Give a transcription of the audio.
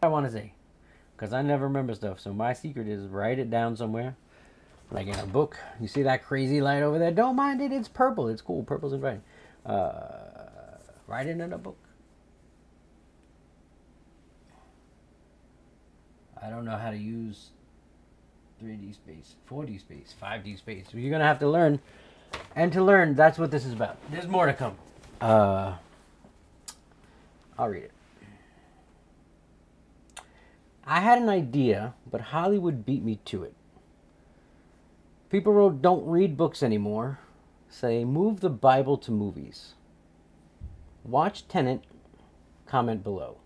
I want to say, because I never remember stuff. So my secret is write it down somewhere, like in a book. You see that crazy light over there? Don't mind it. It's purple. It's cool. Purple's in writing. Uh, write it in a book. I don't know how to use 3D space, 4D space, 5D space. You're gonna have to learn, and to learn, that's what this is about. There's more to come. Uh, I'll read it. I had an idea, but Hollywood beat me to it. People wrote, don't read books anymore. Say, move the Bible to movies. Watch Tenet, comment below.